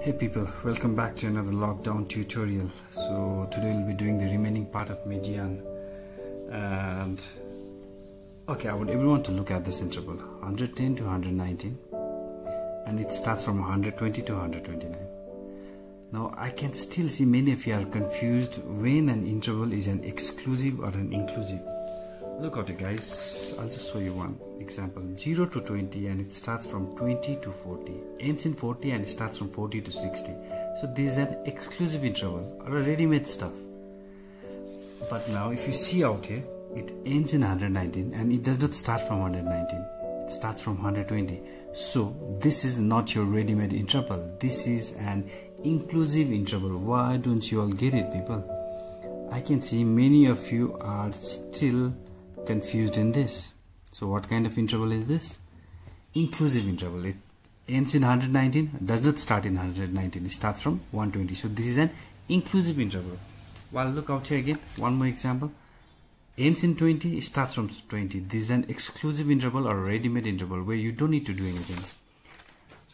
Hey people, welcome back to another lockdown tutorial. So today we'll be doing the remaining part of median and okay, I want everyone to look at this interval 110 to 119 and it starts from 120 to 129. Now I can still see many of you are confused when an interval is an exclusive or an inclusive. Look at it guys, I'll just show you one example. 0 to 20 and it starts from 20 to 40 ends in 40 and it starts from 40 to 60 so this is an exclusive interval. Or a ready-made stuff. But now if you see out here it ends in 119 and it does not start from 119 it starts from 120 so this is not your ready-made interval. This is an inclusive interval. Why don't you all get it people? I can see many of you are still confused in this so what kind of interval is this? Inclusive interval. It ends in 119, does not start in 119. It starts from 120. So this is an inclusive interval. Well, look out here again. One more example. Ends in 20, starts from 20. This is an exclusive interval or ready-made interval where you don't need to do anything.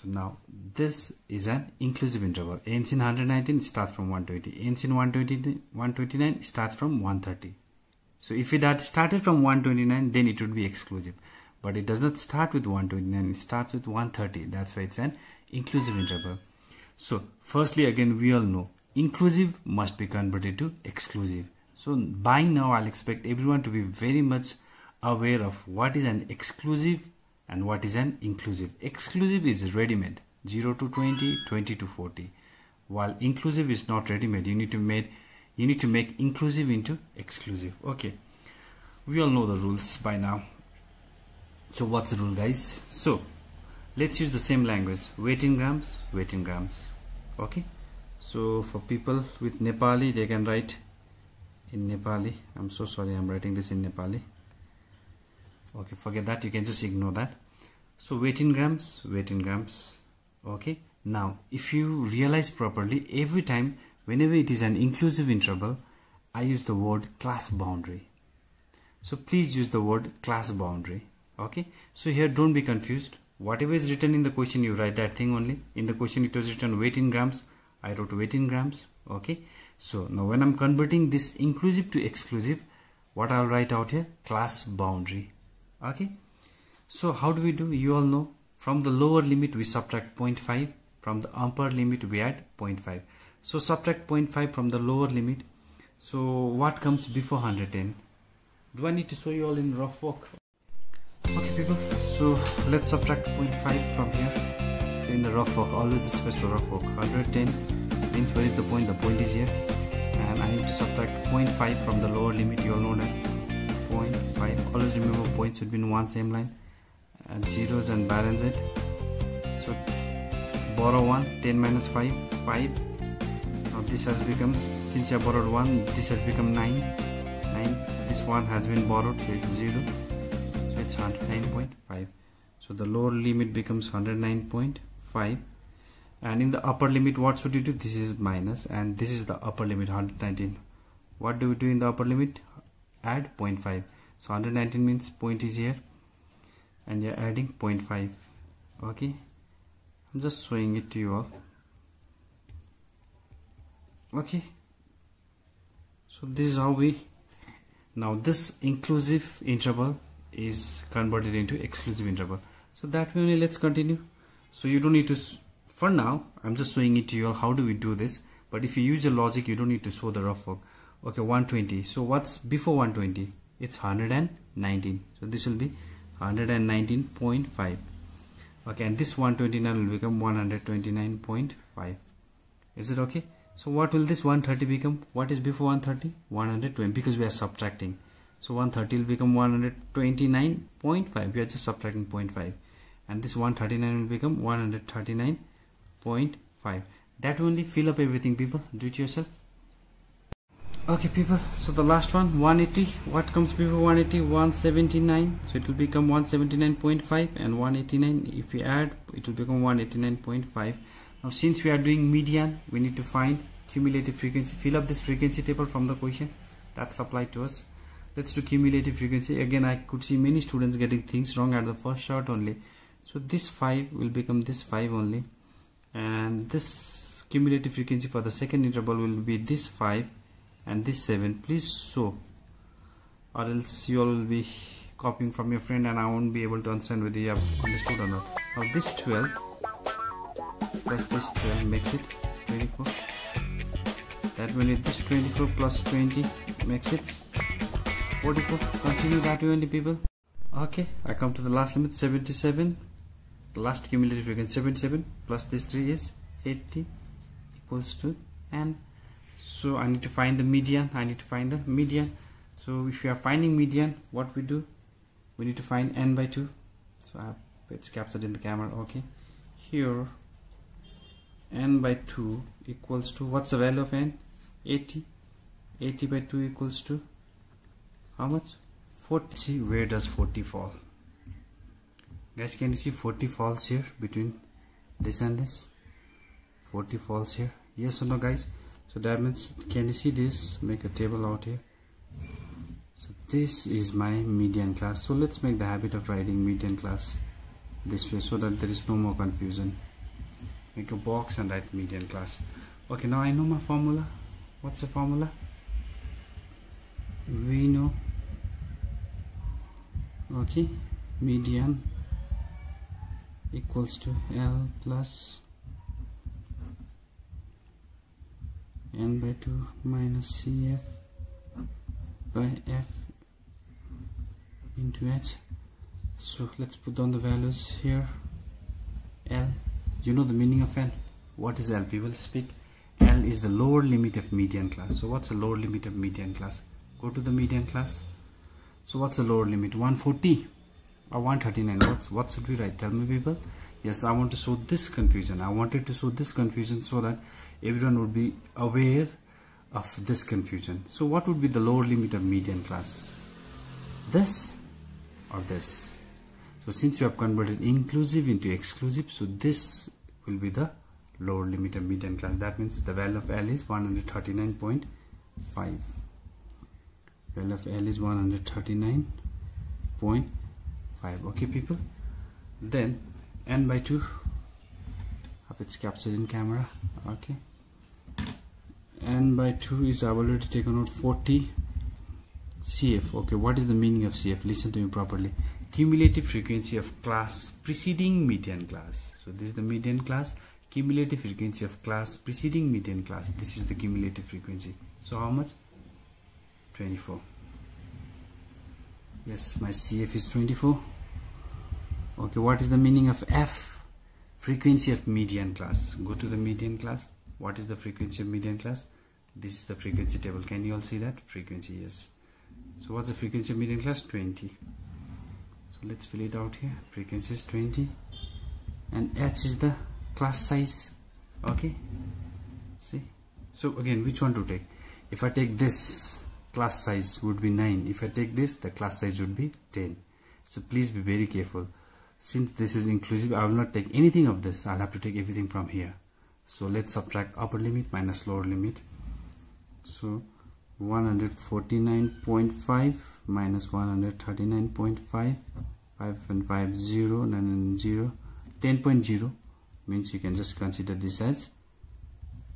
So now this is an inclusive interval. Ends in 119, starts from 120. Ends in 120, 129, starts from 130. So if it had started from 129, then it would be exclusive. But it does not start with 129, it starts with 130. That's why it's an inclusive interval. So firstly, again, we all know inclusive must be converted to exclusive. So by now, I'll expect everyone to be very much aware of what is an exclusive and what is an inclusive. Exclusive is ready-made, 0 to 20, 20 to 40. While inclusive is not ready-made, you need to make you need to make inclusive into exclusive. Okay. We all know the rules by now. So what's the rule guys? So let's use the same language. Weight in grams weight in grams. Okay? So for people with Nepali they can write in Nepali. I'm so sorry I'm writing this in Nepali. Okay forget that. You can just ignore that. So weight in grams weight in grams. Okay? Now if you realize properly every time whenever it is an inclusive interval I use the word class boundary. So please use the word class boundary okay? So here don't be confused. Whatever is written in the question you write that thing only. In the question it was written weight in grams. I wrote weight in grams okay? So now when I'm converting this inclusive to exclusive what I'll write out here? Class boundary okay? So how do we do? You all know from the lower limit we subtract 0.5 from the upper limit we add 0.5 so subtract 0.5 from the lower limit. So what comes before 110 do I need to show you all in rough work? Okay people. So let's subtract 0.5 from here. So in the rough work always the space for rough work. 110 means where is the point? The point is here. And I need to subtract 0.5 from the lower limit. You all know that. 0.5 always remember points should be in one same line. And zeros and balance it so borrow 1 10 minus 5 5 now this has become since I borrowed 1 this has become 9 9 this one has been borrowed so it's 0 so it's 109.5 so the lower limit becomes 109.5 and in the upper limit what should you do? This is minus and this is the upper limit 119 what do we do in the upper limit? Add 0.5 so 119 means point is here and you're adding 0.5 okay? I'm just showing it to you all okay. So this is how we now this inclusive interval is converted into exclusive interval. So that way only let's continue. So you don't need to for now i'm just showing it to you how do we do this? But if you use the logic you don't need to show the rough work. Okay 120 so what's before 120 it's 119 so this will be 119.5 okay and this 129 will become 129.5 is it okay so what will this 130 become? What is before 130? 120 because we are subtracting. So 130 will become 129.5. We are just subtracting 0.5. And this 139 will become 139.5. That will only fill up everything people. Do it yourself. Okay people, so the last one 180. What comes before 180? 179. So it will become 179.5 and 189. If we add, it will become 189.5 now since we are doing median we need to find cumulative frequency. Fill up this frequency table from the question that's applied to us. Let's do cumulative frequency. Again I could see many students getting things wrong at the first shot only. So this 5 will become this 5 only. And this cumulative frequency for the second interval will be this 5 and this 7 please show or else you all will be copying from your friend and I won't be able to understand whether you have understood or not. Now this 12 plus this 12 makes it. 24 that will this 24 plus 20 makes it. 44 continue that way only people. Okay I come to the last limit 77 the last cumulative frequency 77 plus this 3 is 80 equals to n. So I need to find the median. I need to find the median. So if you are finding median what we do? We need to find n by 2 so I it's captured in the camera. Okay. Here n by 2 equals to what's the value of n? 80 80 by 2 equals to how much? 40 see where does 40 fall? Guys can you see 40 falls here between this and this? 40 falls here. Yes or no guys? So that means can you see this? Make a table out here. So this is my median class. So let's make the habit of writing median class this way so that there is no more confusion make a box and write median class. Okay now I know my formula. What's the formula? We know okay median equals to L plus n by 2 minus CF by F into H. So let's put down the values here. L you know the meaning of L? What is L? People speak. L is the lower limit of median class. So what's the lower limit of median class? Go to the median class. So what's the lower limit? 140 or uh, 139 what's what should we write? Tell me people. Yes I want to show this confusion. I wanted to show this confusion so that everyone would be aware of this confusion. So what would be the lower limit of median class? This or this so since you have converted inclusive into exclusive so this will be the lower limit of median class. That means the value of L is 139.5 value of L is 139.5 okay people? Then n by 2 hope it's captured in camera. Okay. n by 2 is I've already taken out 40 CF okay what is the meaning of CF listen to me properly cumulative frequency of class preceding median class. So this is the median class cumulative frequency of class preceding median class. This is the cumulative frequency. So how much? 24 yes my CF is 24 okay what is the meaning of F? Frequency of median class. Go to the median class. What is the frequency of median class? This is the frequency table. Can you all see that? Frequency yes. So what's the frequency of median class? 20 so let's fill it out here. Frequency is 20 and h is the class size. Okay? See? So again which one to take? If I take this class size would be 9 if I take this the class size would be 10 so please be very careful. Since this is inclusive I will not take anything of this. I'll have to take everything from here. So let's subtract upper limit minus lower limit. So 149.5 minus 139.5 5 and 5 0 9 and 0 10.0 means you can just consider this as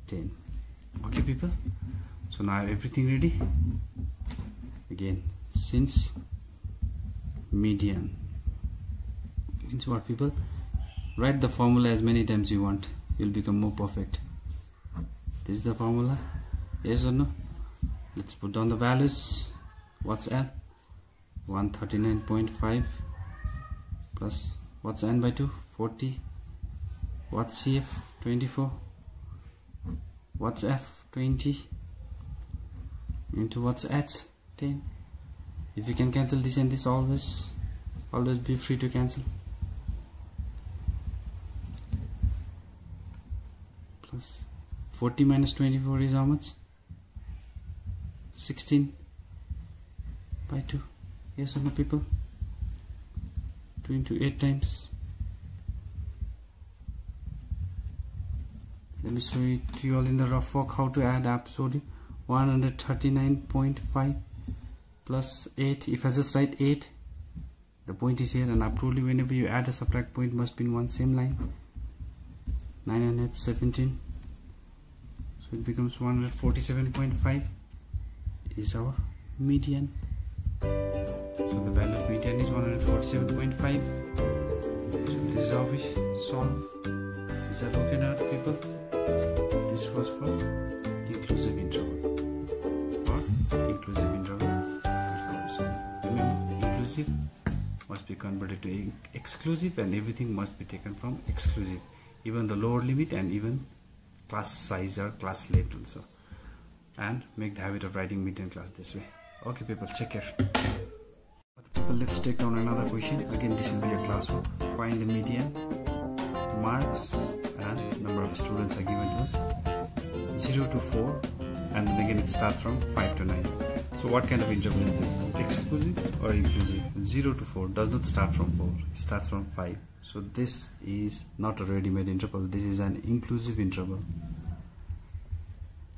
10 okay people? So now everything ready? Again since median. Means what people? Write the formula as many times you want. You'll become more perfect. This is the formula. Yes or no? Let's put down the values. What's L 139.5 plus what's N by 2 40 what's CF? 24 what's F? 20 into what's H? 10 if you can cancel this and this always always be free to cancel. Plus 40 minus 24 is how much? 16 by 2 yes or no people 2 into 8 times. Let me show it to you all in the rough work how to add up so 139.5 plus 8 if I just write 8 the point is here and absolutely whenever you add a subtract point must be in one same line. 917 so it becomes 147.5 is our median so the value of median is 147.5 so this is how we solve is that okay now people. This was for inclusive interval. Or inclusive interval. Remember inclusive must be converted to exclusive and everything must be taken from exclusive. Even the lower limit and even class size or class length also. And make the habit of writing median class this way okay people check care. Okay, people let's take down another question. Again this will be a class work. Find the median marks and number of students are given to us. 0 to 4 and then again it starts from 5 to 9 so what kind of interval is this exclusive or inclusive? 0 to 4 does not start from 4 it starts from 5 so this is not a ready-made interval this is an inclusive interval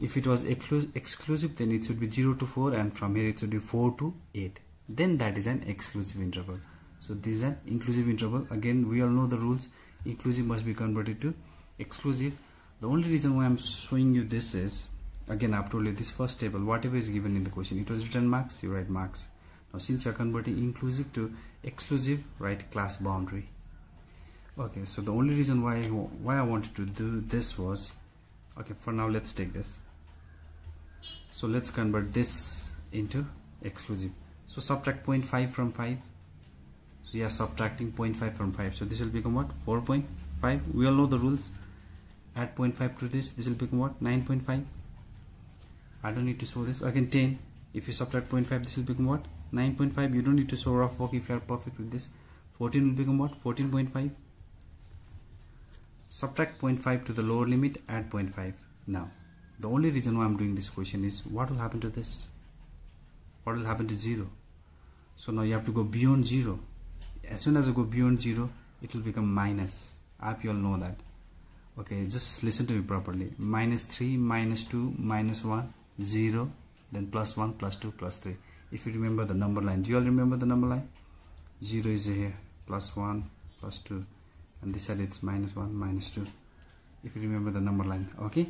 if it was exclusive then it should be 0 to 4 and from here it should be 4 to 8 then that is an exclusive interval. So this is an inclusive interval. Again we all know the rules. Inclusive must be converted to exclusive. The only reason why I'm showing you this is again I've told you this first table whatever is given in the question it was written marks you write marks. Now since you're converting inclusive to exclusive write class boundary. Okay so the only reason why why I wanted to do this was okay for now let's take this so let's convert this into exclusive. So subtract 0.5 from 5 so you are subtracting 0.5 from 5 so this will become what? 4.5 we all know the rules. Add 0.5 to this. This will become what? 9.5 I don't need to show this. Again 10 if you subtract 0.5 this will become what? 9.5 you don't need to show rough work if you are perfect with this. 14 will become what? 14.5 subtract 0.5 to the lower limit. Add 0.5 now the only reason why I'm doing this question is what will happen to this? What will happen to 0 so now you have to go beyond 0 as soon as I go beyond 0 it will become minus. I hope you all know that. Okay just listen to me properly. Minus 3 minus 2 minus 1 0 then plus 1 plus 2 plus 3 if you remember the number line. Do you all remember the number line? 0 is here plus 1 plus 2 and this side it's minus 1 minus 2 if you remember the number line okay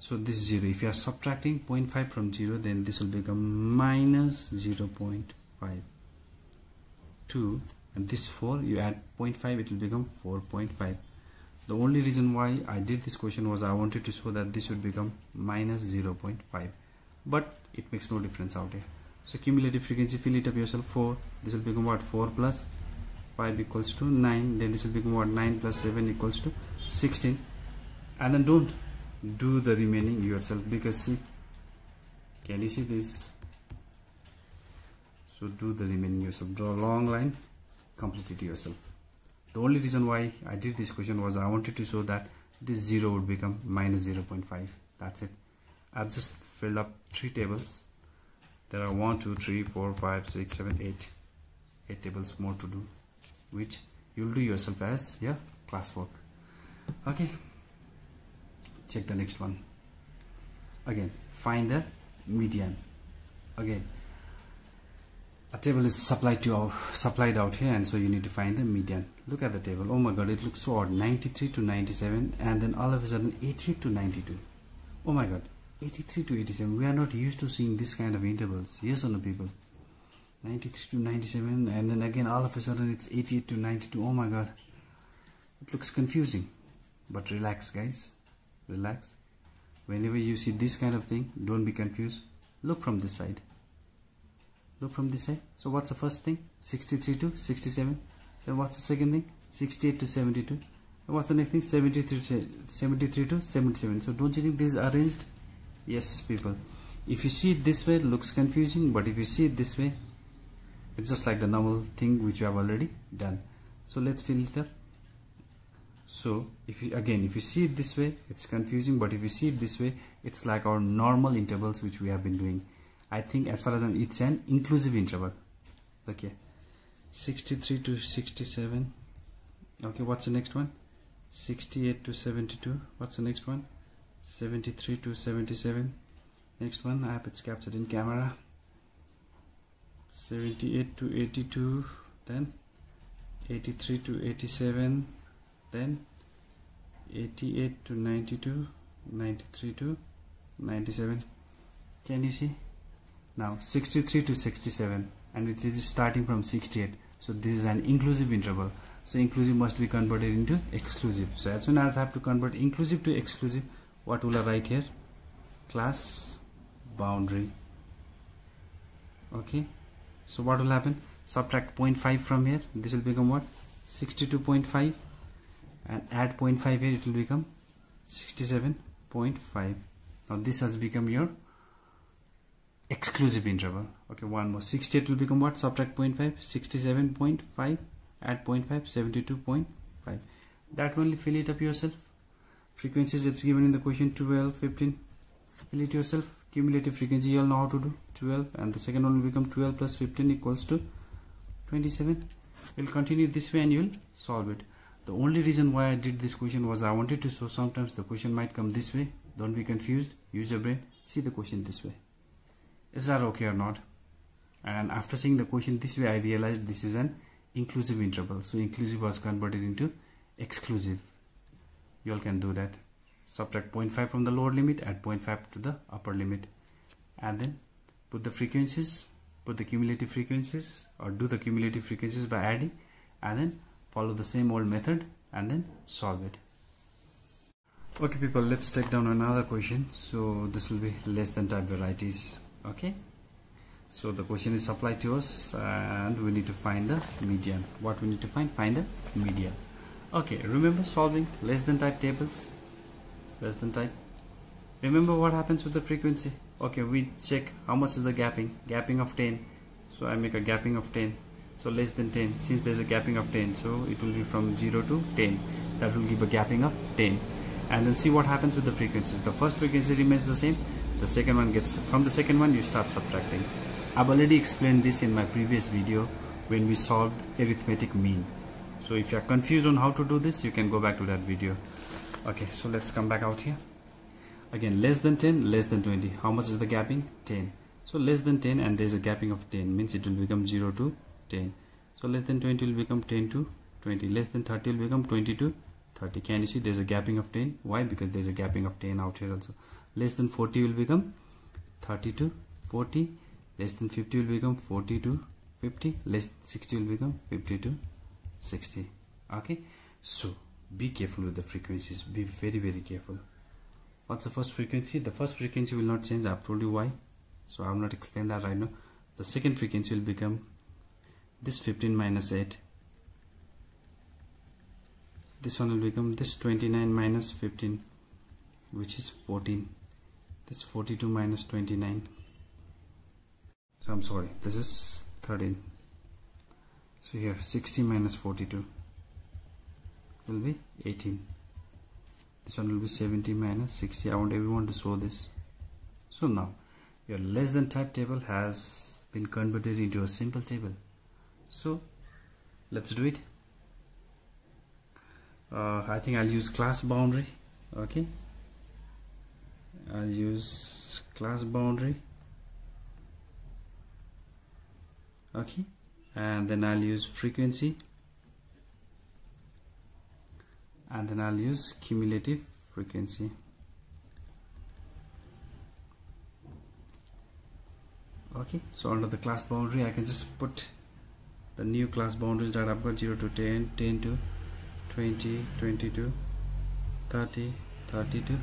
so this is 0 if you are subtracting 0.5 from 0 then this will become minus 0 0.5 2 and this 4 you add 0.5 it will become 4.5 the only reason why I did this question was I wanted to show that this would become minus 0.5 but it makes no difference out here. So cumulative frequency fill it up yourself. 4 this will become what? 4 plus 5 equals to 9 then this will become what? 9 plus 7 equals to 16 and then don't do the remaining yourself. Because see can you see this? So do the remaining yourself. Draw a long line complete it yourself. The only reason why I did this question was I wanted to show that this 0 would become minus 0.5 that's it. I've just filled up three tables. There are 1 2 3 4 5 6 7 8 8 tables more to do which you'll do yourself as your classwork. Okay check the next one. Again find the median. Again a table is supplied to our, supplied out here and so you need to find the median. Look at the table. Oh my god it looks so odd. 93 to 97 and then all of a sudden 88 to 92 oh my god 83 to 87 we are not used to seeing this kind of intervals. Yes or no people? 93 to 97 and then again all of a sudden it's 88 to 92 oh my god it looks confusing. But relax guys relax. Whenever you see this kind of thing don't be confused. Look from this side. Look from this side. So what's the first thing? 63 to 67 then what's the second thing? 68 to 72 and what's the next thing? 73 to 73 to 77 so don't you think this is arranged? Yes people. If you see it this way it looks confusing. But if you see it this way it's just like the normal thing which you have already done. So let's fill it up so if you again if you see it this way it's confusing but if you see it this way it's like our normal intervals which we have been doing. I think as far as I'm, it's an inclusive interval. Okay. 63 to 67 okay what's the next one? 68 to 72 what's the next one? 73 to 77 next one I have it's captured in camera. 78 to 82 then 83 to 87 then 88 to 92 93 to 97 can you see? Now 63 to 67 and it is starting from 68 so this is an inclusive interval. So inclusive must be converted into exclusive. So as soon as I have to convert inclusive to exclusive what will I write here? Class boundary. Okay. So what will happen? Subtract 0.5 from here. This will become what? 62.5 and add 0.5 here it will become 67.5 now this has become your exclusive interval. Okay one more. 68 will become what? Subtract 0.5 67.5 add 0.5 72.5 that only fill it up yourself. Frequencies it's given in the question 12 15 fill it yourself. Cumulative frequency you'll know how to do. 12 and the second one will become 12 plus 15 equals to 27 we'll continue this way and you'll solve it the only reason why I did this question was I wanted to show sometimes the question might come this way. Don't be confused. Use your brain. See the question this way. Is that okay or not? And after seeing the question this way I realized this is an inclusive interval. So inclusive was converted into exclusive. You all can do that. Subtract 0.5 from the lower limit add 0.5 to the upper limit. And then put the frequencies put the cumulative frequencies or do the cumulative frequencies by adding. And then follow the same old method and then solve it. Okay people let's take down another question. So this will be less than type varieties okay? So the question is applied to us and we need to find the median. What we need to find? Find the median. Okay remember solving less than type tables? Less than type? Remember what happens with the frequency? Okay we check how much is the gapping? Gapping of 10 so I make a gapping of 10 so less than 10 since there's a gapping of 10 so it will be from 0 to 10 that will give a gapping of 10 and then see what happens with the frequencies. The first frequency remains the same. The second one gets from the second one you start subtracting. I've already explained this in my previous video when we solved arithmetic mean. So if you're confused on how to do this you can go back to that video. Okay so let's come back out here. Again less than 10 less than 20 how much is the gapping? 10 so less than 10 and there's a gapping of 10 means it will become 0 to 10 so less than 20 will become 10 to 20 less than 30 will become 20 to 30 can you see there's a gapping of 10 why? Because there's a gapping of 10 out here also. Less than 40 will become 30 to 40 less than 50 will become 40 to 50 less 60 will become 50 to 60 okay? So be careful with the frequencies. Be very very careful. What's the first frequency? The first frequency will not change. I've told you why. So i will not explain that right now. The second frequency will become this 15 minus 8 this one will become this 29 minus 15 which is 14 this 42 minus 29 so I'm sorry this is 13 so here 60 minus 42 will be 18 this one will be 70 minus 60 I want everyone to show this. So now your less than type table has been converted into a simple table so let's do it. Uh, I think I'll use class boundary okay? I'll use class boundary okay? And then I'll use frequency. And then I'll use cumulative frequency. Okay so under the class boundary I can just put the new class boundaries that I've got 0 to 10 10 to 20 22 30 32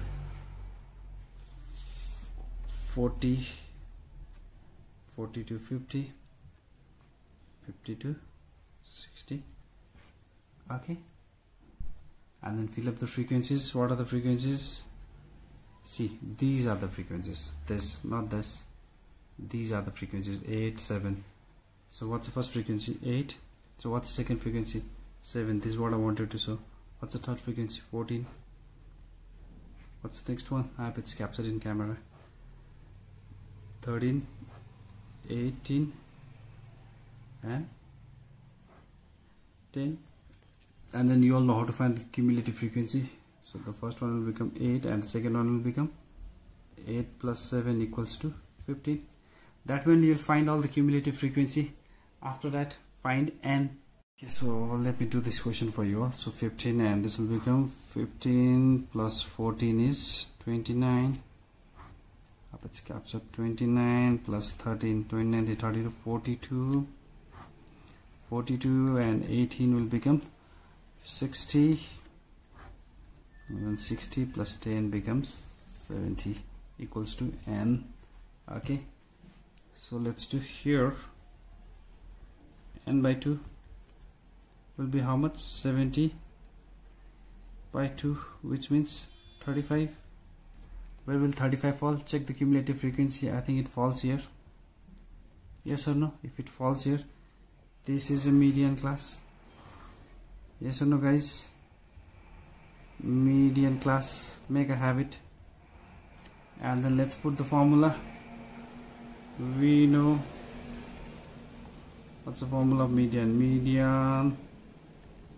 40 40 to 50 50 to 60 okay. And then fill up the frequencies. What are the frequencies? See these are the frequencies. This not this. These are the frequencies. 8 7 so what's the first frequency? 8 so what's the second frequency? 7 this is what I wanted to show. What's the third frequency? 14 what's the next one? I have it's captured in camera. 13 18 and 10 and then you all know how to find the cumulative frequency. So the first one will become 8 and the second one will become 8 plus 7 equals to 15 that when you'll find all the cumulative frequency after that find n Okay, so let me do this question for you all. So 15 and this will become 15 plus 14 is 29. Up it's captured 29 plus 13, 29, 30 to 42. 42 and 18 will become 60. And then 60 plus 10 becomes 70 equals to n. Okay, so let's do here. N by 2 will be how much? 70 by 2 which means 35 where will 35 fall? Check the cumulative frequency. I think it falls here. Yes or no? If it falls here this is a median class. Yes or no guys? Median class. Make a habit. And then let's put the formula we know what's the formula of median? Median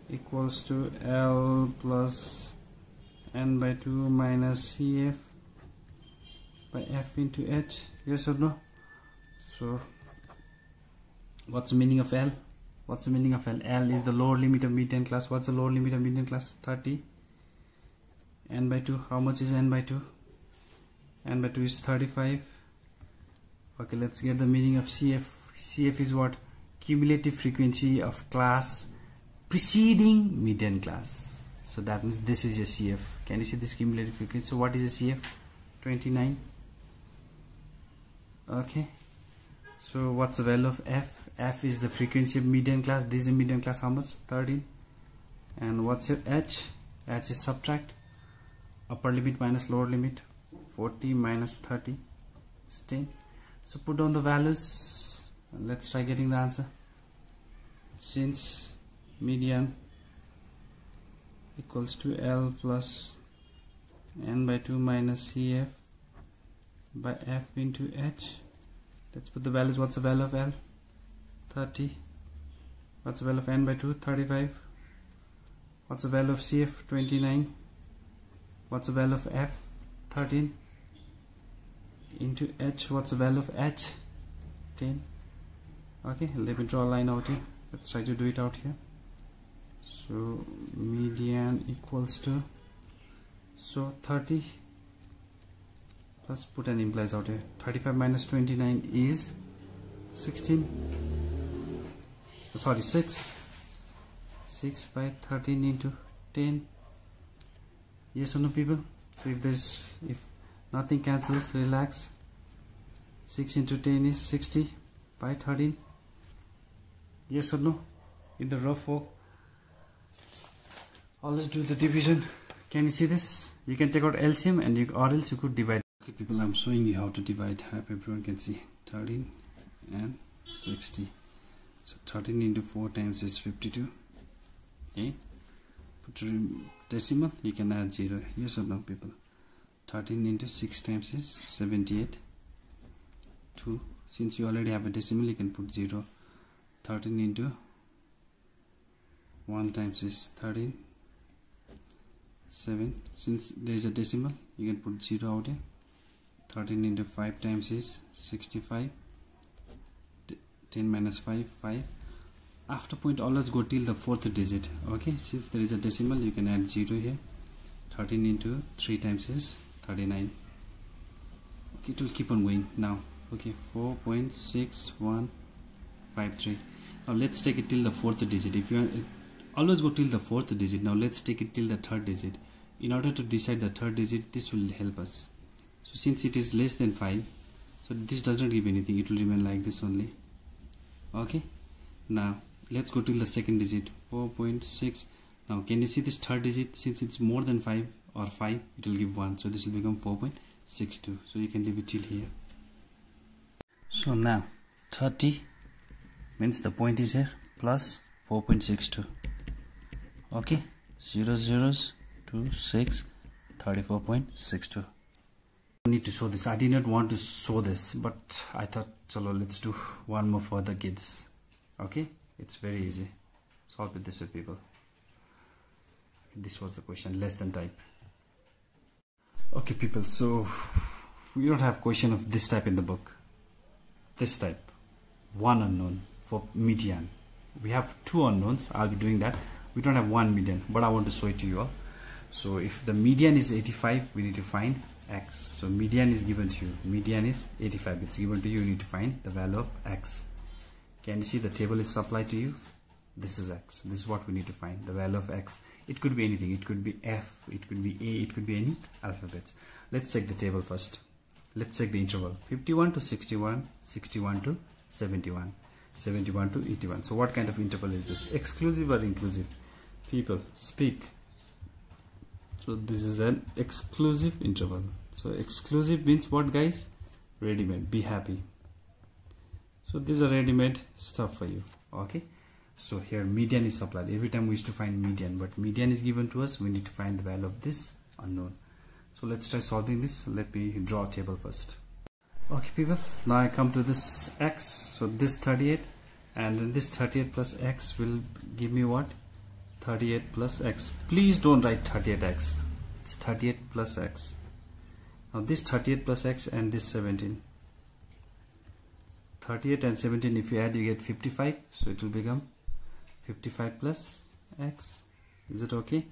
equals to L plus n by 2 minus CF by F into H. Yes or no? So what's the meaning of L? What's the meaning of L? L is the lower limit of median class. What's the lower limit of median class? 30 n by 2 how much is n by 2 n by 2 is 35 okay let's get the meaning of CF CF is what? Cumulative frequency of class preceding median class. So that means this is your CF can you see this cumulative frequency? So what is a CF 29 okay. So what's the value of F? F is the frequency of median class. This is median class. How much? 13 and what's your H? H is subtract. Upper limit minus lower limit. 40 minus 30 is 10 so put down the values and let's try getting the answer. Since median equals to L plus n by 2 minus CF by F into H let's put the values. What's the value of L? 30 what's the value of n by 2 35 what's the value of CF 29 what's the value of F? 13 into H. What's the value of H? 10 okay let me draw a line out here. Let's try to do it out here. So median equals to so 30 let's put an implies out here. 35 minus 29 is 16 sorry 6 6 by 13 into 10 yes or no people? So if there's if nothing cancels relax. 6 into 10 is 60 by 13 yes or no? In the rough work always do the division. Can you see this? You can take out LCM and you or else you could divide. Okay people I'm showing you how to divide. Hope everyone can see. 13 and 60 so 13 into 4 times is 52 okay. Put decimal. You can add 0 yes or no people 13 into 6 times is 78 2 since you already have a decimal you can put 0 13 into 1 times is 13 7 since there is a decimal you can put 0 out here. 13 into 5 times is 65 10 minus 5 5 after point always go till the fourth digit okay? Since there is a decimal you can add 0 here. 13 into 3 times is 39 okay it will keep on going now. Okay 4.6153 now let's take it till the fourth digit. If you always go till the fourth digit. Now let's take it till the third digit. In order to decide the third digit this will help us. So since it is less than 5 so this does not give anything. It will remain like this only. Okay? Now let's go till the second digit. 4.6 now can you see this third digit? Since it's more than 5 or 5 it will give 1 so this will become 4.62 so you can leave it till here. So now 30 means the point is here plus 4.62 okay 0 zeros 2 6 34.62 need to show this. I did not want to show this but i thought chalo let's do one more for the kids. Okay it's very easy. Solve it this way people. This was the question less than type okay people so we don't have question of this type in the book. This type. One unknown for median. We have two unknowns. I'll be doing that. We don't have one median but I want to show it to you all. So if the median is 85 we need to find x. So median is given to you. Median is 85 it's given to you. You need to find the value of x. Can you see the table is supplied to you this is x. This is what we need to find. The value of x. It could be anything. It could be f. It could be a. It could be any alphabets. Let's check the table first. Let's check the interval. 51 to 61 61 to 71 71 to 81 so what kind of interval is this? Exclusive or inclusive? People speak. So this is an exclusive interval. So exclusive means what guys? Ready-made. Be happy. So these are ready-made stuff for you. Okay so here median is supplied. Every time we used to find median but median is given to us we need to find the value of this unknown. So let's try solving this. Let me draw a table first. Okay people. Now I come to this x. So this 38 and then this 38 plus x will give me what? 38 plus x. Please don't write 38x it's 38 plus x. Now this 38 plus x and this 17 38 and 17 if you add you get 55 so it will become 55 plus x. Is it okay?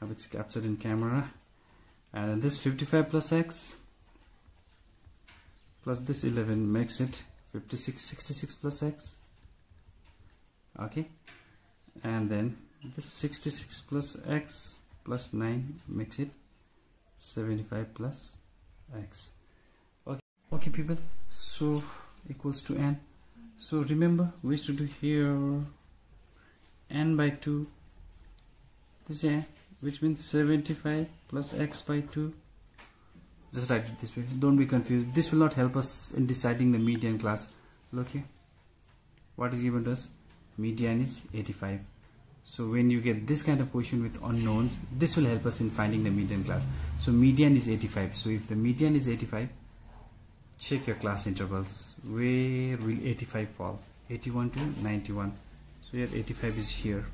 Now it's captured in camera. And this 55 plus x plus this 11 makes it 56 66 plus x. Okay. And then this 66 plus x plus 9 makes it 75 plus x. Okay. Okay people. So equals to n. So remember we to do here n by 2 this is which means 75 plus x by 2 just write it this way. Don't be confused. This will not help us in deciding the median class. Look here. What is given to us? Median is 85 so when you get this kind of question with unknowns this will help us in finding the median class. So median is 85 so if the median is 85 check your class intervals. Where will 85 fall? 81 to 91 so here 85 is here.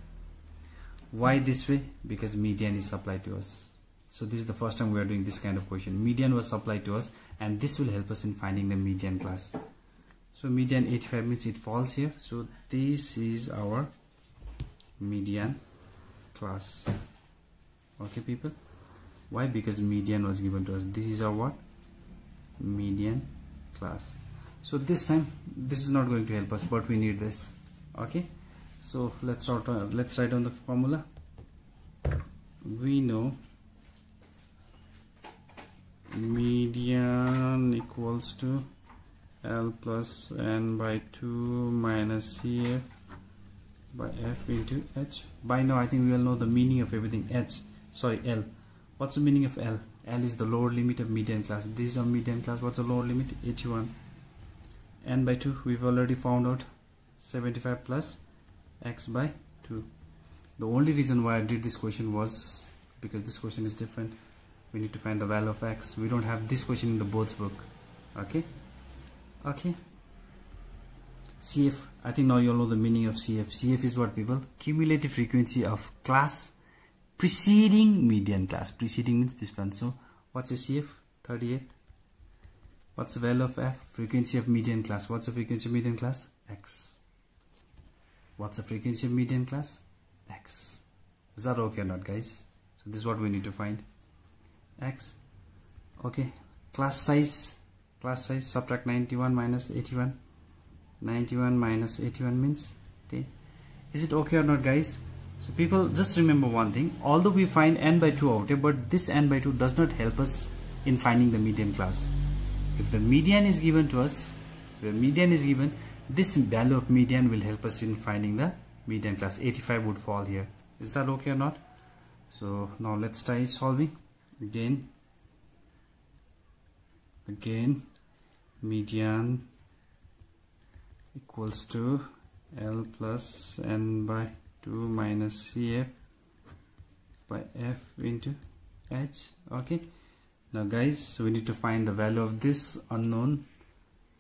Why this way? Because median is supplied to us. So this is the first time we are doing this kind of question. Median was supplied to us and this will help us in finding the median class. So median 85 means it falls here. So this is our median class. Okay people? Why? Because median was given to us. This is our what? Median class. So this time this is not going to help us but we need this. Okay so let's sort of, uh, let's write down the formula we know median equals to L plus n by 2 minus CF by F into H. By now I think we all know the meaning of everything. H, sorry L. What's the meaning of L? L is the lower limit of median class. This is our median class. What's the lower limit? 81. N by 2 we've already found out 75 plus x by 2. The only reason why I did this question was because this question is different. We need to find the value of x. We don't have this question in the board's book. Okay? Okay. CF I think now you all know the meaning of CF CF is what people? Cumulative frequency of class preceding median class. Preceding means this one. So what's a CF 38 what's the value of F? Frequency of median class. What's the frequency of median class? X what's the frequency of median class? X. Is that okay or not guys? So this is what we need to find. X. Okay. Class size. Class size subtract 91 minus 81 91 minus 81 means 10 is it okay or not guys? So people just remember one thing. Although we find n by 2 out here but this n by 2 does not help us in finding the median class. If the median is given to us the median is given this value of median will help us in finding the median class. 85 would fall here. Is that okay or not? So now let's try solving. Again. Again. Median equals to L plus n by 2 minus CF by F into H. Okay. Now guys we need to find the value of this unknown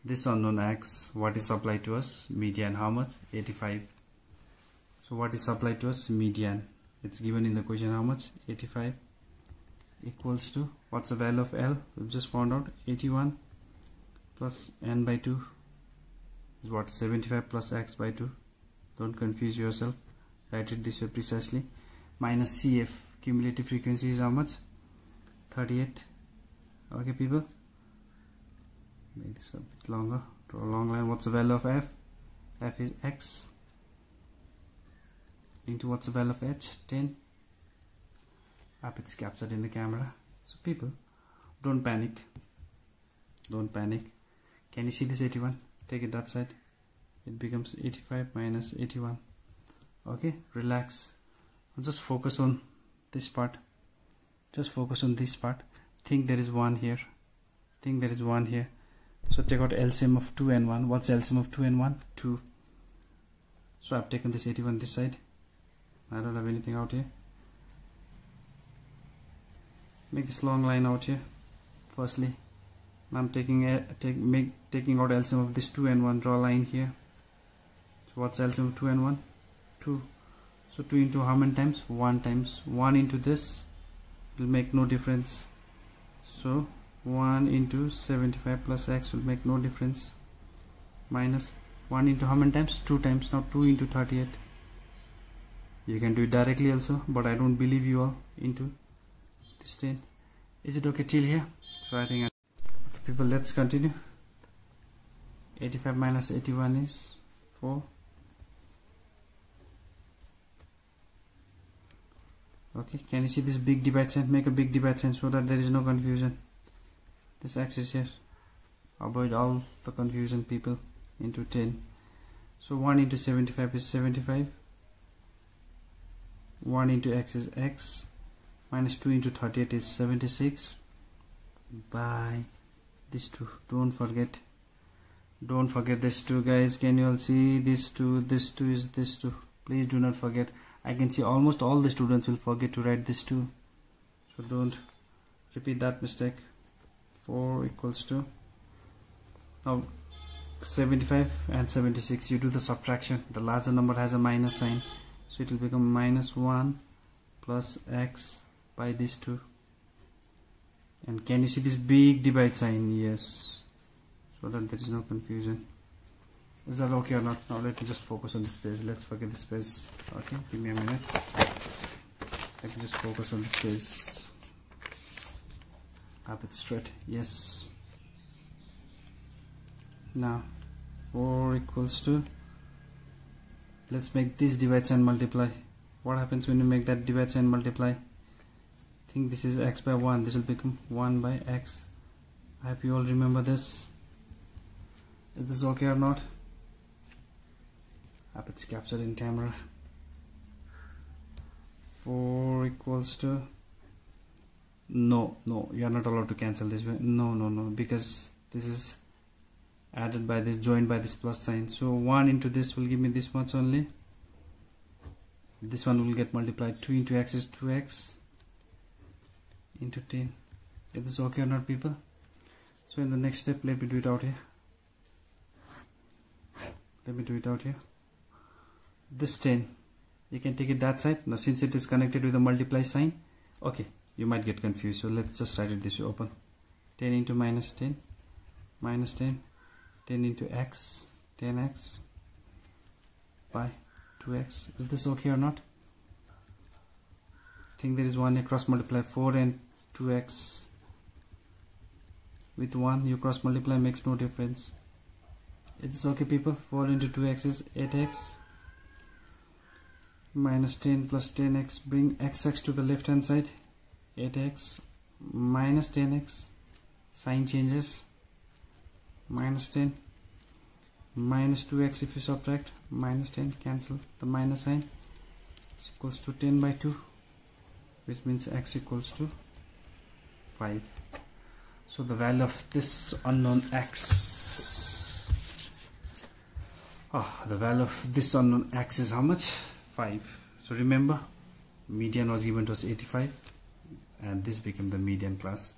this unknown x what is supplied to us? Median how much? 85 so what is supplied to us? Median. It's given in the question how much? 85 equals to what's the value of L? We've just found out 81 plus n by 2 is what? 75 plus x by 2 don't confuse yourself. Write it this way precisely. Minus cf cumulative frequency is how much? 38 okay people make this a bit longer. Draw a long line. What's the value of f? F is x. Into what's the value of h? 10 up it's captured in the camera. So people don't panic. Don't panic. Can you see this 81 take it that side. It becomes 85 minus 81 okay relax. Just focus on this part. Just focus on this part. Think there is one here. Think there is one here so take out LCM of 2 and 1 what's LCM of 2 and 1 2 so I've taken this 81 this side. I don't have anything out here. Make this long line out here firstly. I'm taking a take make taking out LCM of this 2 and 1 draw line here. So what's LCM of 2 and 1 2 so 2 into how many times? 1 times. 1 into this will make no difference. So 1 into 75 plus x will make no difference. Minus 1 into how many times? 2 times now 2 into 38 you can do it directly also but I don't believe you all into this 10 is it okay till here? So I think I people let's continue. 85 minus 81 is 4 okay can you see this big divide sign? Make a big divide sign so that there is no confusion this axis here avoid all the confusion people into 10 so 1 into 75 is 75 1 into x is x. Minus 2 into 38 is 76 by this 2 don't forget. Don't forget this 2 guys. Can you all see this 2 this 2 is this 2 please do not forget. I can see almost all the students will forget to write this 2 so don't repeat that mistake 4 equals to now 75 and 76 you do the subtraction. The larger number has a minus sign. So it will become minus 1 plus x by these two. And can you see this big divide sign? Yes. So that there is no confusion. Is that okay or not? Now let me just focus on this page let's forget this page okay give me a minute. Let me just focus on this page up it straight yes. Now 4 equals to let's make this divides and multiply. What happens when you make that divides and multiply? Think this is x by 1 this will become 1 by x. I hope you all remember this. Is this okay or not? I hope it's captured in camera. 4 equals to no no you are not allowed to cancel this way no no no because this is added by this joined by this plus sign. So 1 into this will give me this much only. This one will get multiplied 2 into x is 2x into 10 is this okay or not people? So in the next step let me do it out here. Let me do it out here. This 10 you can take it that side. Now since it is connected with the multiply sign okay you might get confused so let's just write it this way open. 10 into minus 10 minus 10 10 into x. 10x by 2x is this okay or not? Think there is one you cross multiply 4 and 2x with 1 you cross multiply makes no difference. It's okay people? 4 into 2x is 8x minus 10 plus 10x bring xx to the left hand side 8x minus 10x sign changes minus 10 minus 2x if you subtract minus 10 cancel the minus sign is equals to 10 by 2 which means x equals to 5 so the value of this unknown x oh, the value of this unknown x is how much? 5 so remember median was given to us 85 and this became the median class.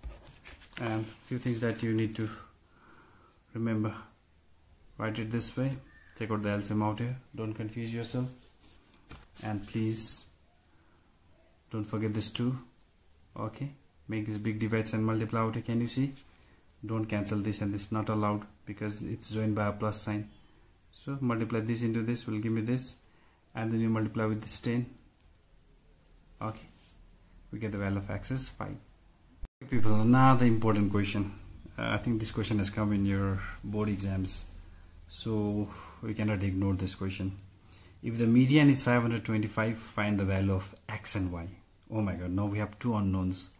And few things that you need to remember. Write it this way. Take out the LCM out here. Don't confuse yourself. And please don't forget this too. Okay? Make this big divides and multiply out here. Can you see? Don't cancel this and this. Not allowed because it's joined by a plus sign. So multiply this into this. Will give me this. And then you multiply with this 10 okay we get the value of x is 5 okay, people another important question. Uh, I think this question has come in your board exams so we cannot ignore this question. If the median is 525 find the value of x and y. Oh my god now we have two unknowns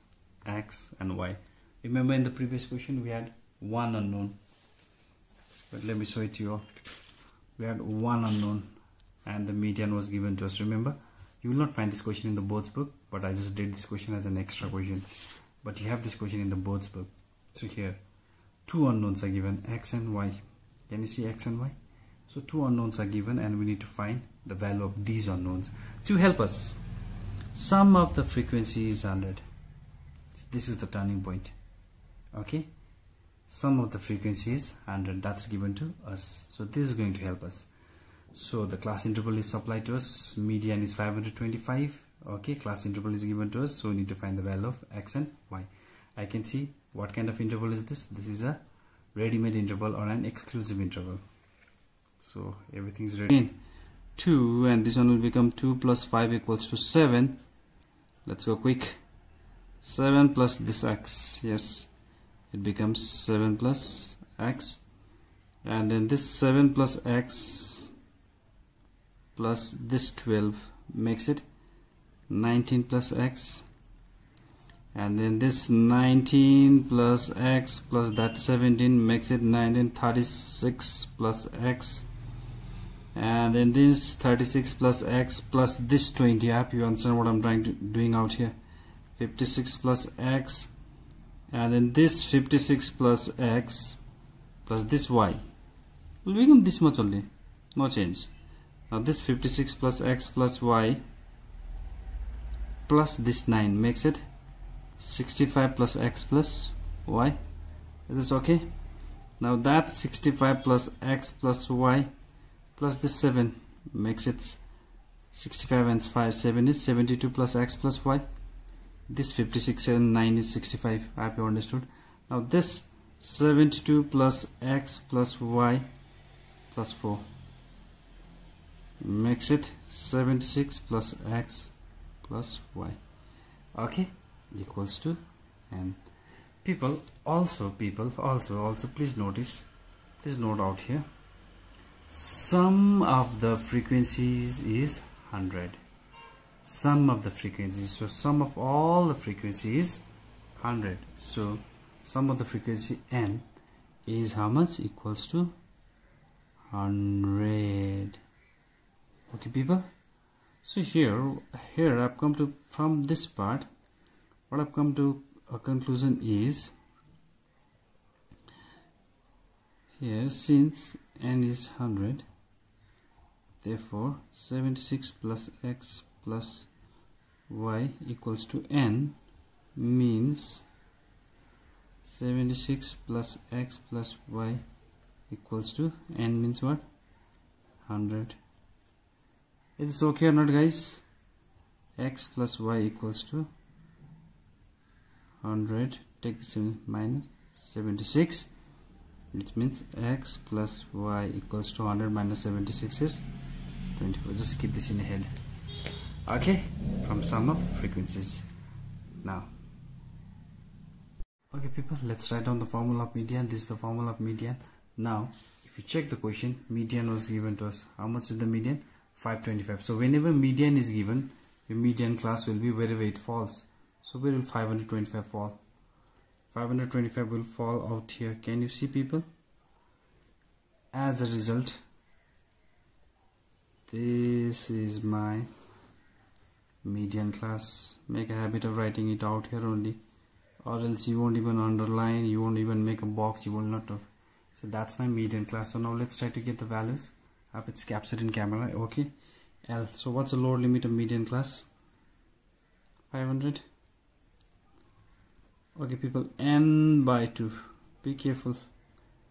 x and y. Remember in the previous question we had one unknown. But let me show it to you all. We had one unknown and the median was given to us. Remember you will not find this question in the board's book but I just did this question as an extra question. But you have this question in the board's book. So here two unknowns are given x and y. Can you see x and y? So two unknowns are given and we need to find the value of these unknowns to help us. Sum of the frequency is 100 this is the turning point. Okay? Sum of the frequency is 100 that's given to us. So this is going to help us. So the class interval is supplied to us. Median is 525 okay class interval is given to us so we need to find the value of x and y. I can see what kind of interval is this? This is a ready-made interval or an exclusive interval. So everything is ready. 2 and this one will become 2 plus 5 equals to 7 let's go quick. 7 plus this x yes. It becomes 7 plus x. And then this 7 plus x plus this 12 makes it 19 plus x and then this 19 plus x plus that 17 makes it 1936 plus x and then this 36 plus x plus this 20 app you understand what I'm trying to doing out here? 56 plus x and then this 56 plus x plus this y. Will become this much only no change. Now this 56 plus x plus y plus this 9 makes it 65 plus x plus y. Is this okay? Now that 65 plus x plus y plus this 7 makes it 65 and 5 7 is 72 plus x plus y. This 56 and 9 is 65 I have understood. Now this 72 plus x plus y plus 4 makes it 76 plus x plus y. Okay equals to and people also people also also please notice please note out here sum of the frequencies is 100 sum of the frequencies so sum of all the frequencies 100 so sum of the frequency n is how much? Equals to 100 okay people so here here I've come to from this part what I've come to a conclusion is here since n is 100 therefore 76 plus x plus y equals to n means 76 plus x plus y equals to n means what? 100 is this okay or not guys? X plus y equals to 100 take this minus 76 which means x plus y equals to 100 minus 76 is 24 just keep this in your head. Okay from sum of frequencies. Now. Okay people let's write down the formula of median. This is the formula of median. Now if you check the question median was given to us. How much is the median 525 so whenever median is given the median class will be wherever it falls. So where will 525 fall. 525 will fall out here. Can you see people? As a result this is my median class. Make a habit of writing it out here only. Or else you won't even underline you won't even make a box you will not have so that's my median class. So now let's try to get the values up it's captured in camera okay. L so what's the lower limit of median class? 500 okay people n by 2 be careful.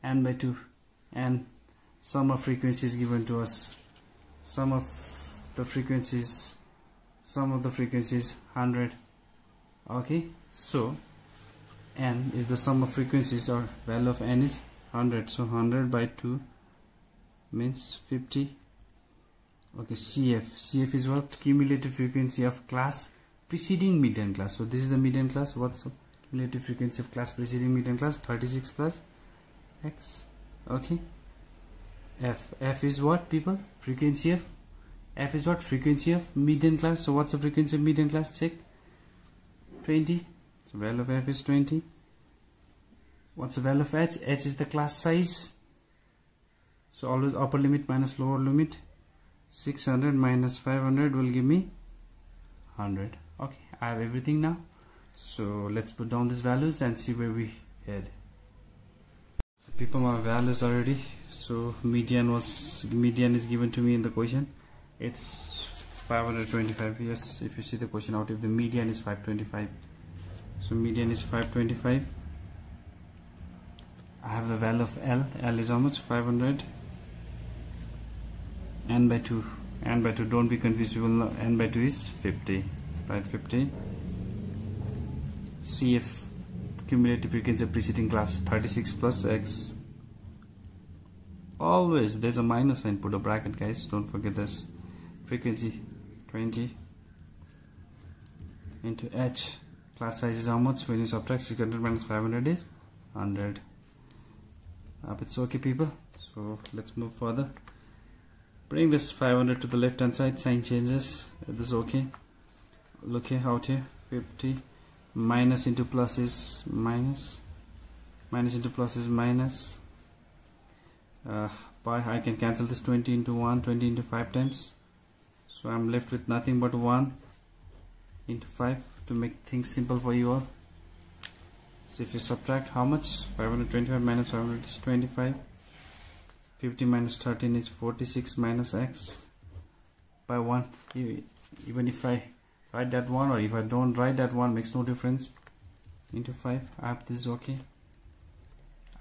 N by 2 n. Sum of frequencies given to us. Sum of the frequencies. Sum of the frequencies 100 okay so n is the sum of frequencies or value of n is 100 so 100 by 2 means 50 okay cf cf is what? Cumulative frequency of class preceding median class. So this is the median class. What's the cumulative frequency of class preceding median class? 36 plus x. Okay. F. F is what people? Frequency of? F is what? Frequency of median class. So what's the frequency of median class? Check. 20 so value of f is 20 what's the value of h? H is the class size so always upper limit minus lower limit 600 minus 500 will give me 100 okay I have everything now. So let's put down these values and see where we head. So people my values already so median was median is given to me in the question. It's 525 yes if you see the question out if the median is 525 so median is 525 I have the value of L. L is how much? 500 n by 2 n by 2 don't be confused will n by 2 is 50 right 50 CF cumulative frequency of preceding class 36 plus x. Always there's a minus sign put a bracket guys don't forget this. Frequency 20 into h. Class size is how much? When you subtract 600 minus 500 is 100 uh, it's okay people. So let's move further bring this 500 to the left hand side sign changes. This is okay. Look here out here 50 minus into plus is minus. Minus into plus is minus. Uh, by I can cancel this 20 into 1 20 into 5 times. So I'm left with nothing but 1 into 5 to make things simple for you all. So if you subtract how much? 525 minus 500 is 25 50 minus 13 is 46 minus x by 1 even if I write that one or if I don't write that one makes no difference. Into 5 app this is okay.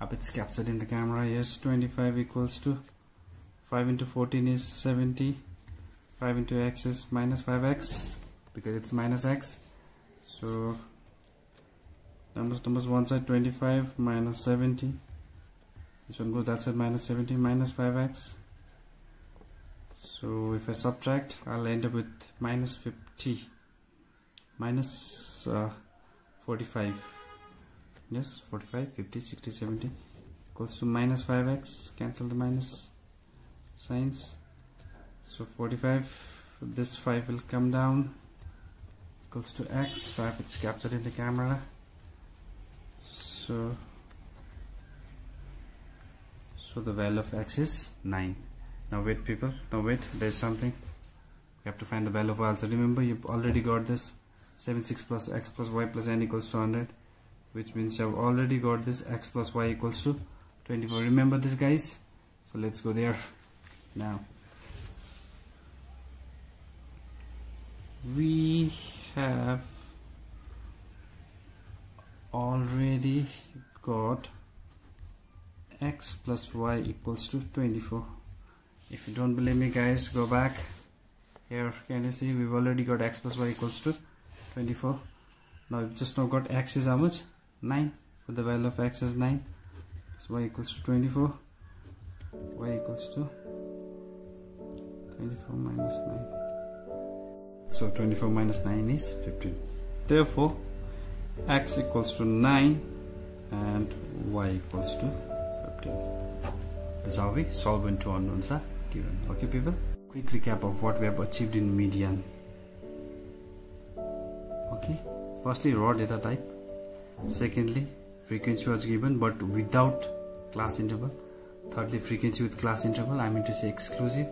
Up it's captured in the camera. Yes 25 equals to 5 into 14 is 70 5 into x is minus 5x because it's minus x. So numbers numbers one side 25 minus 70 this one goes that side minus 70 minus 5x so if I subtract I'll end up with minus 50 minus, uh, 45 yes 45 50 60 70 equals to minus 5x cancel the minus signs. So 45 this 5 will come down. Equals to x if it's captured in the camera. So so the value of x is 9 now wait people. Now wait. There's something. You have to find the value of y. So remember you've already got this. 76 plus x plus y plus n equals to 100 which means you have already got this x plus y equals to 24 remember this guys? So let's go there. Now we have already got x plus y equals to 24 if you don't believe me guys go back here. Can you see? We've already got x plus y equals to 24 now we've just now got x is how much? 9 for the value of x is 9 so y equals to 24 y equals to 24 minus 9 so 24 minus 9 is 15 therefore x equals to 9 and y equals to 15 this is how we solve when two unknowns are given. Okay people? Quick recap of what we have achieved in median. Okay. Firstly raw data type. Secondly frequency was given but without class interval. Thirdly frequency with class interval i mean to say exclusive.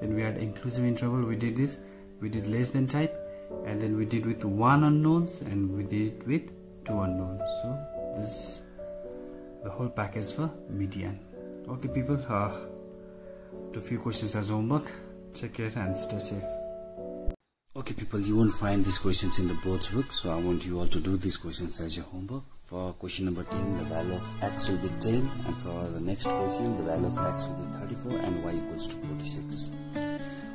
Then we had inclusive interval. We did this. We did less than type. And then we did with one unknowns and we did with two unknowns. So this the whole package for median okay people uh, to few questions as homework. Check it and stay safe. Okay people you won't find these questions in the board's book so i want you all to do these questions as your homework. For question number 10 the value of x will be 10 and for the next question the value of x will be 34 and y equals to 46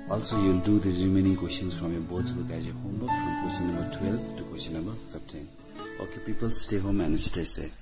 also you'll do these remaining questions from your board's book as your homework from question number 12 to question number 15 okay people stay home and stay safe